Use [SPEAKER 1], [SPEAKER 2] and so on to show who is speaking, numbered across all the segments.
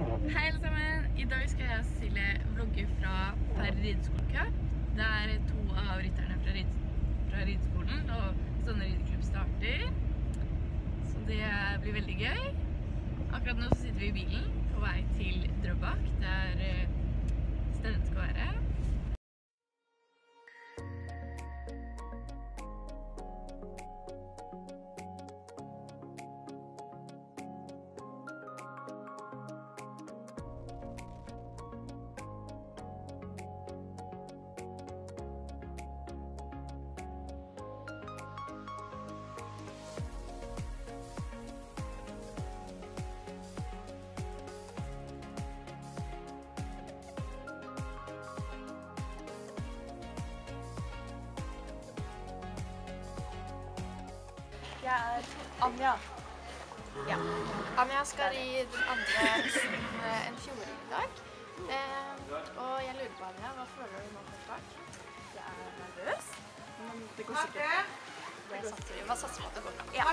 [SPEAKER 1] Hei alle sammen. I dag skal jeg og Cecilie vlogge fra Færre rideskolecup. Det er to av rytterne fra, rid rideskolen, og sånne rideklubb starter. Så det blir veldig gøy. Akkurat nå så sitter vi i bilen på vei til Drøbak, der stedet stevnet skal være.
[SPEAKER 2] Jeg er Anja. Ja. Anja skal i den andre hesten eh, en fjording i dag. Eh, og jeg lurer på, Anja, hva føler du nå på bak? Jeg er nervøs, men det går sikkert bra. satser vi. Satser på at det går bra? Ja.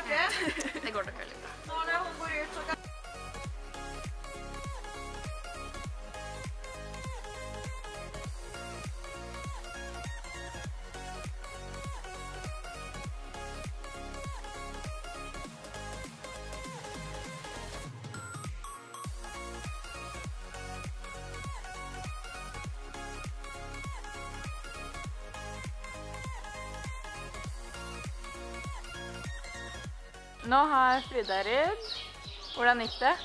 [SPEAKER 2] det går nok veldig bra.
[SPEAKER 1] Nå har Frida ridd. Hvordan gikk det?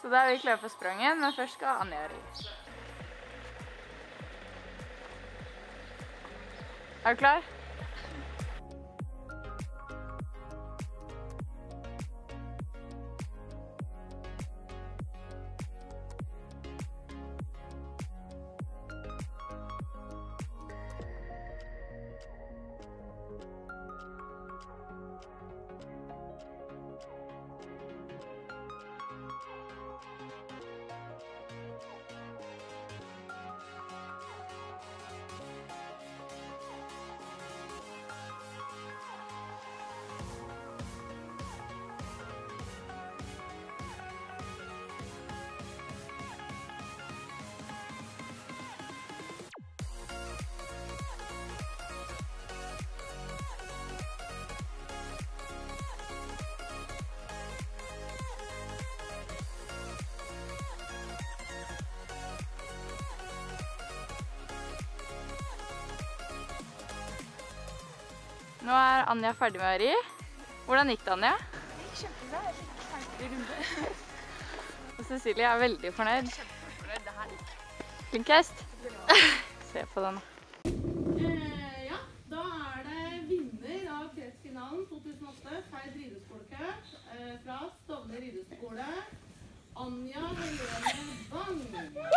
[SPEAKER 1] Så da er vi klare for sprangen, men først skal Anja ri. Er du klar? Nå er Anja ferdig med å ri. Hvordan gikk det, Anja?
[SPEAKER 2] Det gikk kjempebra. Jeg fikk ferdig runde.
[SPEAKER 1] Og Cecilie er veldig fornøyd.
[SPEAKER 2] Kjempefornøyd. Det her gikk.
[SPEAKER 1] Flink hest. Se på den.
[SPEAKER 3] Eh, ja, da er det vinner av kretsfinalen 2008, Feid rideskolecup, eh, fra Stovner rideskole, Anja Helene Bang.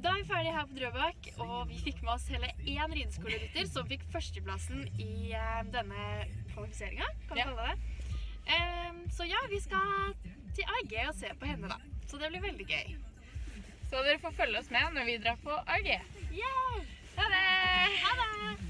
[SPEAKER 2] Da er vi ferdige her på Drøbak, og vi fikk med oss hele én rideskolerytter som fikk førsteplassen i eh, denne kvalifiseringa, kan vi kalle det. Så ja, vi skal til AG og se på henne, da. Så det blir veldig gøy.
[SPEAKER 1] Så dere får følge oss med når vi drar på AG.
[SPEAKER 2] Yeah!
[SPEAKER 1] Ha det!
[SPEAKER 2] Ha det!